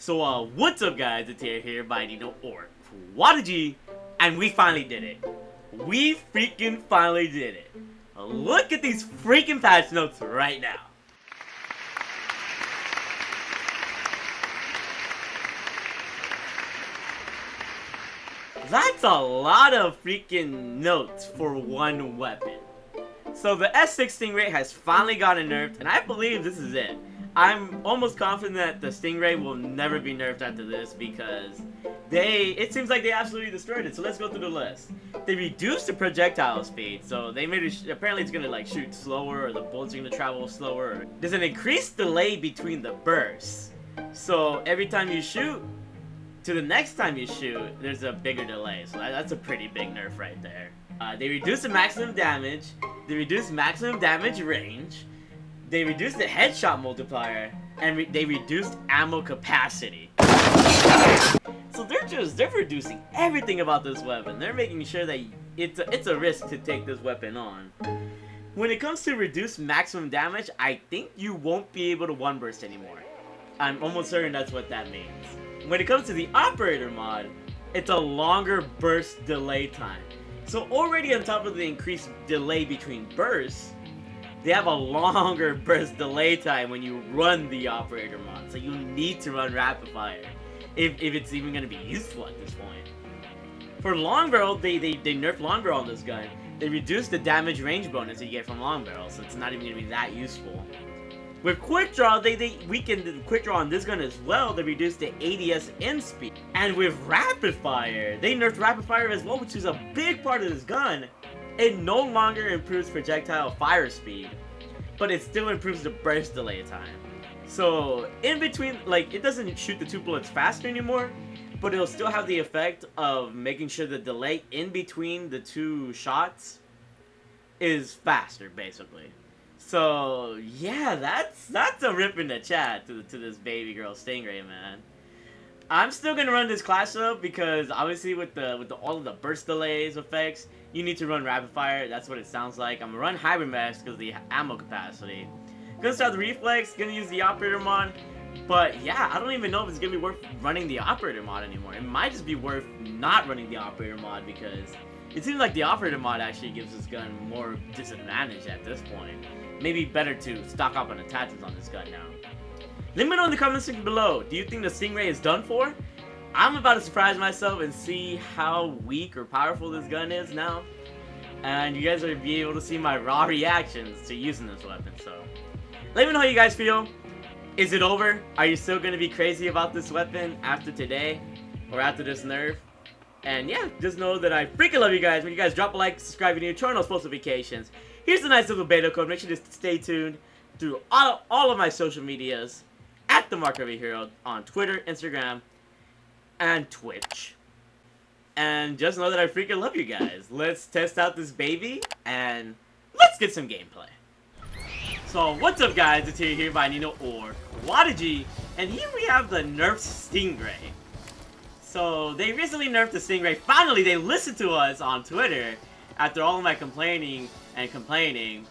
So, uh, what's up guys, it's here, here Bayanino or Quadigy, and we finally did it. We freaking finally did it. Look at these freaking patch notes right now. That's a lot of freaking notes for one weapon. So the S6 Stingray has finally gotten nerfed, and I believe this is it. I'm almost confident that the Stingray will never be nerfed after this because they, it seems like they absolutely destroyed it. So let's go through the list. They reduced the projectile speed, so they made it, apparently it's gonna like shoot slower or the bullets are gonna travel slower. There's an increased delay between the bursts. So every time you shoot, to the next time you shoot, there's a bigger delay. So that's a pretty big nerf right there. Uh, they reduce the maximum damage, they reduce maximum damage range, they reduced the headshot multiplier, and re they reduced ammo capacity. So they're just, they're reducing everything about this weapon. They're making sure that it's a, it's a risk to take this weapon on. When it comes to reduced maximum damage, I think you won't be able to one burst anymore. I'm almost certain that's what that means. When it comes to the operator mod, it's a longer burst delay time. So already on top of the increased delay between bursts, they have a longer burst delay time when you run the operator mod. So you need to run rapid fire if, if it's even going to be useful at this point. For long barrel, they, they, they nerfed long barrel on this gun. They reduced the damage range bonus that you get from long barrel, so it's not even going to be that useful. With quick draw, they, they weakened the quick draw on this gun as well. They reduced the ADS end speed. And with rapid fire, they nerfed rapid fire as well, which is a big part of this gun. It no longer improves projectile fire speed, but it still improves the burst delay time. So in between, like it doesn't shoot the two bullets faster anymore, but it'll still have the effect of making sure the delay in between the two shots is faster, basically. So yeah, that's that's a rip in the chat to to this baby girl Stingray, man. I'm still gonna run this class though because obviously with the with the, all of the burst delays effects, you need to run rapid fire. That's what it sounds like. I'm gonna run hybrid max because the ammo capacity. Gonna start the reflex. Gonna use the operator mod. But yeah, I don't even know if it's gonna be worth running the operator mod anymore. It might just be worth not running the operator mod because it seems like the operator mod actually gives this gun more disadvantage at this point maybe better to stock up on attachments on this gun now. Let me know in the comment section below, do you think the Stingray is done for? I'm about to surprise myself and see how weak or powerful this gun is now. And you guys are be able to see my raw reactions to using this weapon, so. Let me know how you guys feel. Is it over? Are you still going to be crazy about this weapon after today? Or after this nerf? And yeah, just know that I freaking love you guys. When you guys drop a like, subscribe, and turn on those post notifications. Here's a nice little beta code. Make sure to stay tuned through all, all of my social medias at the Mark of a Hero on Twitter, Instagram, and Twitch. And just know that I freaking love you guys. Let's test out this baby and let's get some gameplay. So what's up guys, it's here, here Bayanino or Quadigy, and here we have the nerfed Stingray. So they recently nerfed the Stingray. Finally, they listened to us on Twitter after all of my complaining and complaining.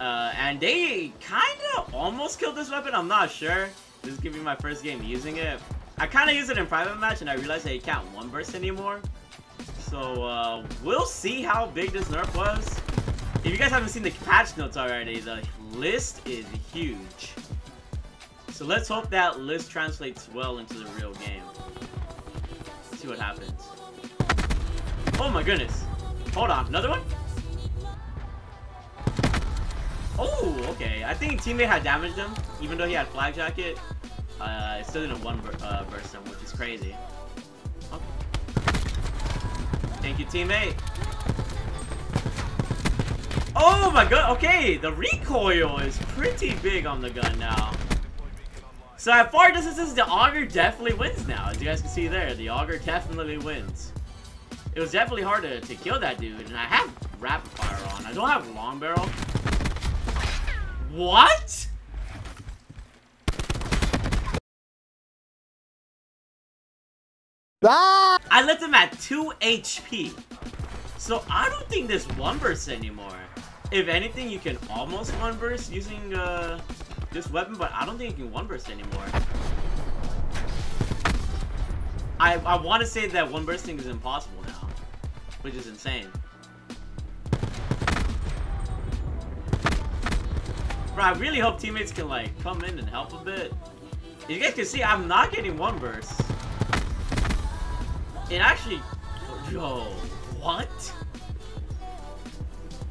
Uh, and they kind of almost killed this weapon. I'm not sure. This is gonna be my first game using it. I kind of use it in private match, and I realized that you can't one burst anymore. So uh, we'll see how big this nerf was. If you guys haven't seen the patch notes already, the list is huge. So let's hope that list translates well into the real game. Let's see what happens. Oh my goodness. Hold on, another one? Oh, okay. I think teammate had damaged him, even though he had flak jacket. Uh, it still didn't one uh, him, which is crazy. Oh. Thank you, teammate. Oh my god, okay, the recoil is pretty big on the gun now. So at far distances, the Auger definitely wins now. As you guys can see there, the Auger definitely wins. It was definitely hard to, to kill that dude, and I have rapid fire on. I don't have long barrel, what? Ah! I left him at 2 HP. So I don't think this one burst anymore. If anything, you can almost one burst using uh, this weapon, but I don't think you can one burst anymore. I, I want to say that one bursting is impossible now, which is insane. Bro, I really hope teammates can like come in and help a bit. You guys can see I'm not getting one burst. It actually, yo, what?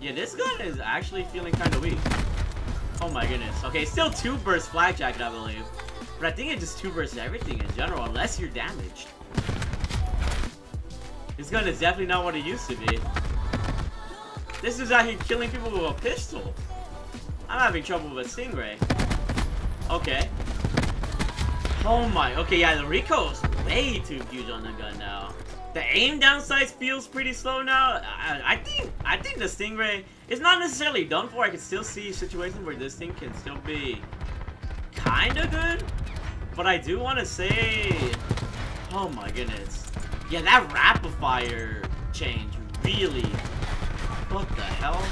Yeah, this gun is actually feeling kind of weak. Oh my goodness. Okay, still two burst flak jacket, I believe. But I think it just two bursts everything in general, unless you're damaged. This gun is definitely not what it used to be. This is out here killing people with a pistol. I'm having trouble with a Stingray. Okay. Oh my, okay, yeah, the recoil is way too huge on the gun now. The aim down sights feels pretty slow now. I, I think I think the Stingray is not necessarily done for. I can still see situations where this thing can still be kind of good. But I do want to say, oh my goodness. Yeah, that rapid fire change really, what the hell?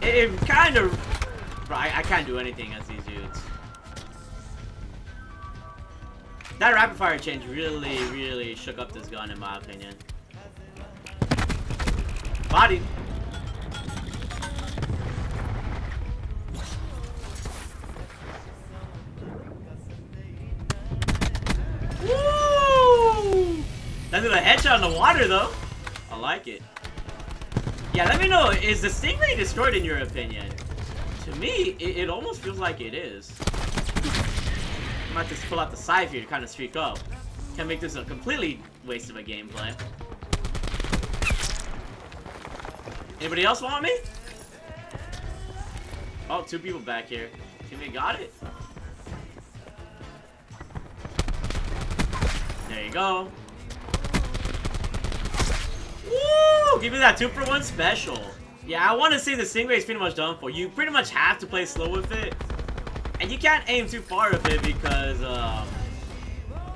It, it kind of, I, I can't do anything as these dudes. That rapid fire change really, really shook up this gun in my opinion. Body. Woo! That's a headshot in the water though. I like it. Yeah, let me know, is the Stingray destroyed in your opinion? To me, it, it almost feels like it is. Might just pull out the scythe here to kind of streak up. Can't make this a completely waste of a gameplay. Anybody else want me? Oh, two people back here. Teammate got it. There you go. Woo! Give me that two for one special. Yeah, I want to say the Stingray is pretty much done for. You pretty much have to play slow with it. And you can't aim too far with it because, um,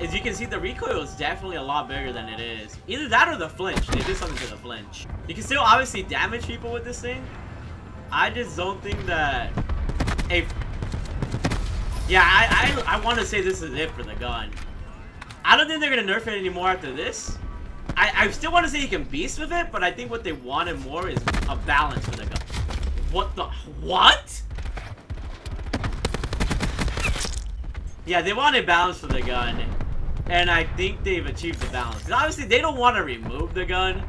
as you can see, the recoil is definitely a lot bigger than it is. Either that or the flinch. They did something to the flinch. You can still obviously damage people with this thing. I just don't think that... If... Yeah, I, I, I want to say this is it for the gun. I don't think they're going to nerf it anymore after this. I, I still want to say you can beast with it, but I think what they wanted more is a balance for the gun. What the... What? Yeah, they wanted balance for the gun. And I think they've achieved the balance. Because obviously, they don't want to remove the gun.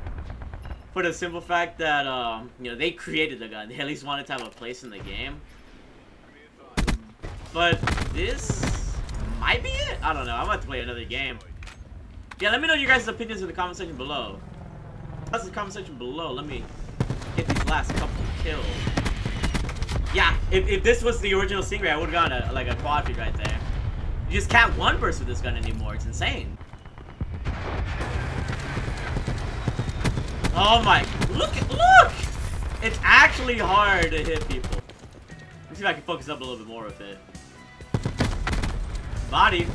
For the simple fact that, um, you know, they created the gun. They at least wanted to have a place in the game. But this might be it? I don't know. I'm about to play another game. Yeah, let me know your guys' opinions in the comment section below. That's the comment section below. Let me get these last couple kills. Yeah, if, if this was the original Stingray, I would have gotten a, like a quad feed right there. You just can't one burst with this gun anymore. It's insane. Oh my, look, look! It's actually hard to hit people. Let me see if I can focus up a little bit more with it. Body.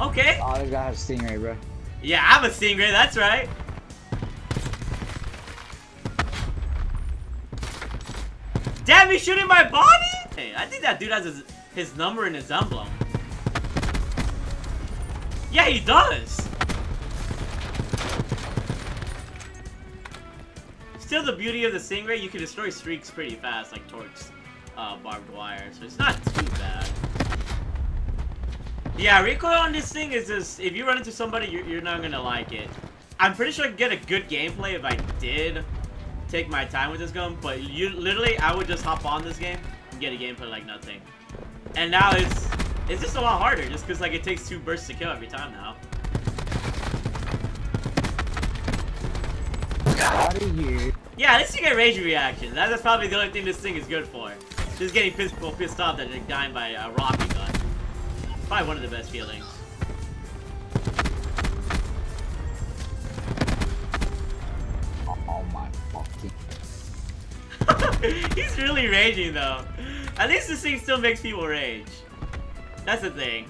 Okay. Oh, this guy has Stingray, bro. Yeah, I'm a Stingray, that's right. Damn, he's shooting my body? Hey, I think that dude has his, his number in his emblem. Yeah, he does. Still the beauty of the Stingray, you can destroy streaks pretty fast, like Torque's uh, barbed wire, so it's not too bad. Yeah, recoil on this thing is just, if you run into somebody, you're, you're not gonna like it. I'm pretty sure I could get a good gameplay if I did take my time with this gun, but you literally, I would just hop on this game and get a gameplay like nothing. And now it's, it's just a lot harder, just because like it takes two bursts to kill every time now. Out of here. Yeah, at least you get rage reactions. That's probably the only thing this thing is good for. Just getting people pissed off that they're dying by a rocket gun. Probably one of the best feelings. Oh my fucking. He's really raging though. At least this thing still makes people rage. That's the thing.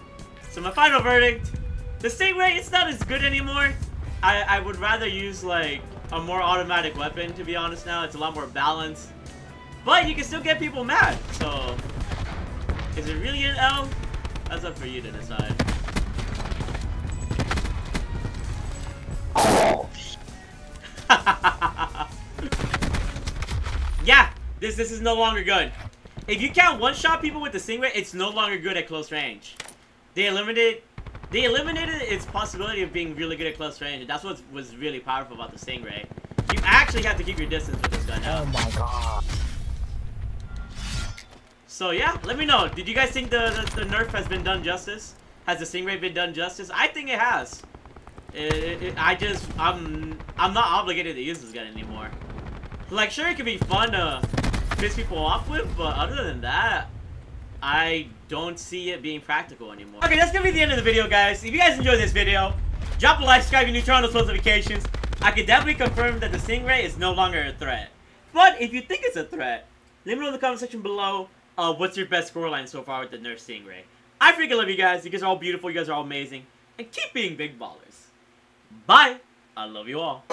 So my final verdict, the Stingray, it's not as good anymore. I, I would rather use, like, a more automatic weapon, to be honest now. It's a lot more balanced. But you can still get people mad, so... Is it really an L? That's up for you to decide. yeah! This, this is no longer good. If you can't one-shot people with the Stingray, it's no longer good at close range. They eliminated they eliminated its possibility of being really good at close range, that's what was really powerful about the Stingray. You actually have to keep your distance with this gun now. Oh my god. So yeah, let me know. Did you guys think the, the, the nerf has been done justice? Has the Stingray been done justice? I think it has. It, it, it, I just, I'm, I'm not obligated to use this gun anymore. Like, sure, it could be fun to piss people off with, but other than that, I don't see it being practical anymore. Okay, that's gonna be the end of the video, guys. If you guys enjoyed this video, drop a like, subscribe, and turn on those notifications. I can definitely confirm that the Stingray is no longer a threat. But if you think it's a threat, let me know in the comment section below uh, what's your best scoreline so far with the Nerf Stingray. I freaking love you guys. You guys are all beautiful. You guys are all amazing. And keep being big ballers. Bye. I love you all.